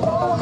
走。